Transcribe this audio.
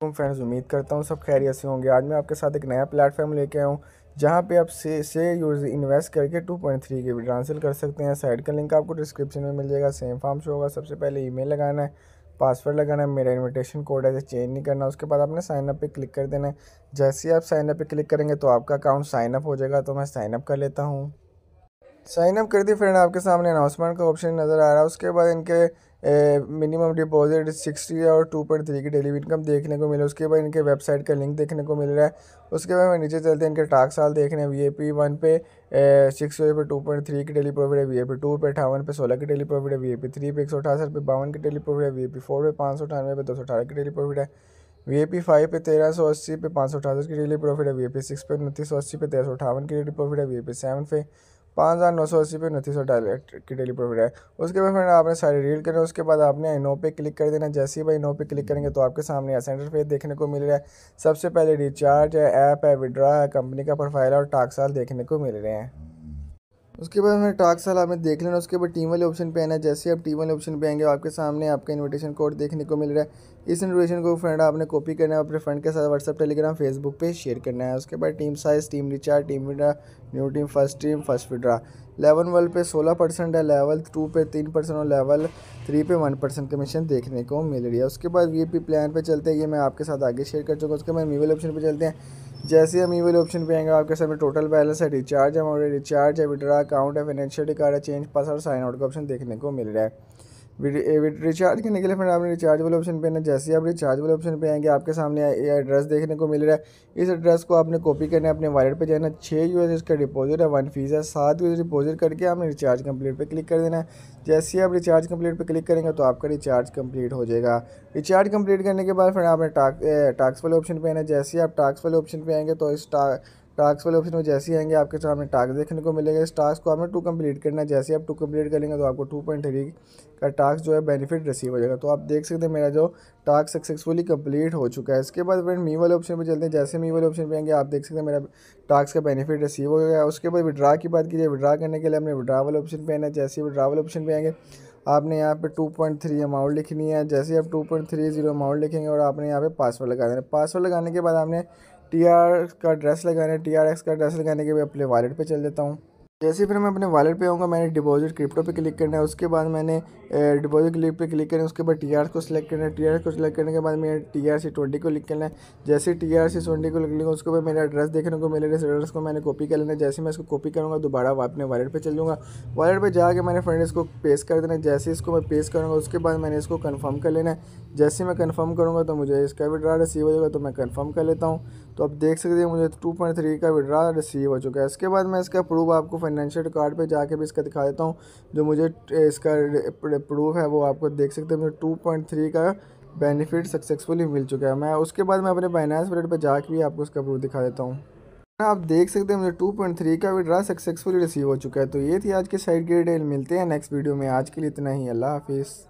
Friends उम्मीद करता हूँ सब खैरियत से होंगे। आज मैं आपके साथ एक नया प्लेटफॉर्म लेके आया हूँ, जहाँ पे आप से से यूज़ इन्वेस्ट करके 2.3 पॉइंट थ्री के विड्रा हासिल कर सकते हैं। साइड का लिंक आपको डिस्क्रिप्शन में मिल जाएगा। सेम फॉर्म से होगा। सबसे पहले ईमेल लगाना है पासवर्ड लगाना है, मेरा इन्विटेशन कोड है चेंज नहीं करना। उसके बाद आपने साइन अप क्लिक कर देना है। जैसे ही आप साइन अप क्लिक करेंगे तो आपका अकाउंट साइन अप हो जाएगा। तो मैं साइन अप कर लेता हूँ। साइन अप कर दी फ्रेंड आपके सामने अनाउंसमेंट का ऑप्शन नज़र आ रहा है। उसके बाद इनके मिनिमम डिपॉजिट सिक्सटी और टू पॉइंट थ्री की डेली इनकम देखने को मिले। उसके बाद इनके वेबसाइट का लिंक देखने को मिल रहा है। उसके बाद मैं नीचे चलते हैं, इनके टाक साल देख रहे हैं वी ए पी वन पे सिक्स पे टू पॉइंट थ्री की डेली प्रॉफिट है। वी ए पी टू पे अठावन पे सोलह की डेली प्रॉफिट है। वी ए पी थ्री पे एक सौ अठासठ पे बावन की डेली प्रॉफिट है। वी ए पी फोर पे पाँच सौ अठानवे पे दो सौ अठारह की डेली प्रॉफिट है। वी ए पी फाइव पे तेरह सौ अस्सी, पे पाँच सौ अठासठ की डेली प्रॉफिट है। वी ए पी सिक्स पे उनतीस सौ अस्सी, पे तेरह सौ अठावन की डेली प्रॉफिट है। वी ए पी सेवन पे पाँच हज़ार नौ सौ अस्सी पे उनतीस सौ की डेली प्रॉफिट है। उसके बाद फ्रेंड आपने सारी रील करें, उसके बाद आपने इनो पे क्लिक कर देना। जैसे ही भाई इनो पे क्लिक करेंगे तो आपके सामने सेंटर फेस देखने को मिल रहा है। सबसे पहले रिचार्ज है ऐप है विड्रा है कंपनी का प्रोफ़ाइल और टाक्साल देखने को मिल रहे हैं। उसके बाद हमें टाक साल आपने देख लेना, उसके बाद टीम वाले ऑप्शन पे आना है। जैसे आप टीम वाले ऑप्शन पे आएँगे, आपके सामने आपका इनविटेशन कोड देखने को मिल रहा है। इस इन्विटेशन को फ्रेंड आपने कॉपी करना है, अपने फ्रेंड के साथ व्हाट्सअप टेलीग्राम फेसबुक पे शेयर करना है। उसके बाद team size team recharge team withdraw new team first team first withdraw level one पे सोलह परसेंट है लेवल टू पे तीन परसेंट और लेवल थ्री पे वन परसेंट कमीशन देखने को मिल रही है। उसके बाद वी प्लान पे चलते हैं, ये मैं आपके साथ आगे शेयर कर चुका हूँ। उसके बाद मीवल ऑप्शन पे चलते हैं। जैसे हम ई वाले ऑप्शन पे आएँगे, आपके सामने टोटल बैलेंस है रिचार्ज अमाउंट रिचार्ज है विड्रा अकाउंट है फाइनेंशियल कार्ड है चेंज पासवर्ड साइन आउट का ऑप्शन देखने को मिल रहा है। रिचार्ज करने के लिए फिर आपने रिचार्ज वाले ऑप्शन पे ना, जैसे ही आप रिचार्ज वाले ऑप्शन पे आएँगे, आपके सामने ये एड्रेस देखने को मिल रहा है। इस एड्रेस को आपने कॉपी करना है, अपने वॉलेट पे जाना छः यू एस इसका डिपॉजिट है वन फ़ीस है, सात यू डिपॉजिट करके आपने रिचार्ज कंप्लीट पे क्लिक कर देना है। जैसे ही आप रिचार्ज कंप्लीट पे क्लिक करेंगे तो आपका रिचार्ज कंप्लीट हो जाएगा। रिचार्ज कंप्लीट करने के बाद फिर आपने टाक्स वाले ऑप्शन पे आना जैसे ही आप टाक्स वाले ऑप्शन पर आएँगे तो इस टास्क वाले ऑप्शन में जैसे ही आएँगे, आपके सामने टास्क देखने को मिलेगा। इस टास्क को आपने टू कंप्लीट करना है। जैसे आप टू कंप्लीट करेंगे तो आपको टू पॉइंट थ्री का टास्क जो है बेनिफिट रिसीव हो जाएगा। तो आप देख सकते हैं, मेरा जो टास्क सक्सेसफुली कंप्लीट हो चुका है। इसके बाद फ्रेंड मी वाले ऑप्शन पर चलते हैं। जैसे मी वाले ऑप्शन पर आएँगे, आप देख सकते हैं, मेरा टास्क का बेनिफिट रिसीव हो गया। उसके बाद विड्रा की बात कीजिए। विड्रा करने के लिए हमने विड्रा वाले ऑप्शन पर आना जैसे विड्रा वाले ऑप्शन पर आएँगे, आपने यहाँ पे 2.3 अमाउंट लिखनी है। जैसे आप 2.30 अमाउंट लिखेंगे और आपने यहाँ पे पासवर्ड लगा देना पासवर्ड लगाने के बाद आपने टी आर का ड्रेस लगाने है टी आर एक्स का ड्रेस लगाने के लिए अपने वॉलेट पे चल देता हूँ। जैसे फिर मैं अपने वॉलेट पे आऊँगा, मैंने डिपॉजिट क्रिप्टो पे क्लिक करना है, उसके बाद मैंने डिपॉजिट क्लिक पे क्लिक करना है, उसके बाद टी आर को सिलेक्ट करना है टी आर को सिलेक्ट करने के बाद मैंने टी आर सी ट्वेंटी को लिख करना है। जैसे टी आर सी ट्वेंटी को लिख लूँगा उसके बाद मेरा एड्रेस देखने को इस एड्रेस को मैंने कॉपी कर लेना है। जैसे मैं इसको कॉपी करूँगा, दोबारा अपने वॉलेट पर चल जाऊँगा वॉलेट पर जाकर मैंने फ्रेंड इसको पेश कर देना है। जैसे इसको मैं पेश करूँगा, उसके बाद मैंने इसको कन्फर्म कर लेना है। जैसे मैं कन्फर्म करूँगा तो मुझे इसका विड्रा रिसीव हो जाएगा तो मैं कन्फर्म कर लेता हूँ। तो आप देख सकते हैं, मुझे टू पॉइंट थ्री का विड्रा रिसीव हो चुका है। इसके बाद मैं इसका प्रूफ आपको फाइनेंशियल कार्ड पे जाके भी इसका दिखा देता हूँ। जो मुझे इसका प्रूफ है, वो आपको देख सकते हैं। मुझे टू पॉइंट थ्री का बेनिफिट सक्सेसफुली मिल चुका है। मैं उसके बाद मैं अपने फाइनेंस पीरियड पर जाके भी आपको इसका प्रूफ दिखा देता हूँ। आप देख सकते हैं, मुझे टू पॉइंट थ्री का विड्रा सक्सेसफुली रिसीव हो चुका है। तो ये थी आज की साइड की डिटेल मिलते हैं नेक्स्ट वीडियो में। आज के लिए इतना ही। अल्लाह हाफिज़।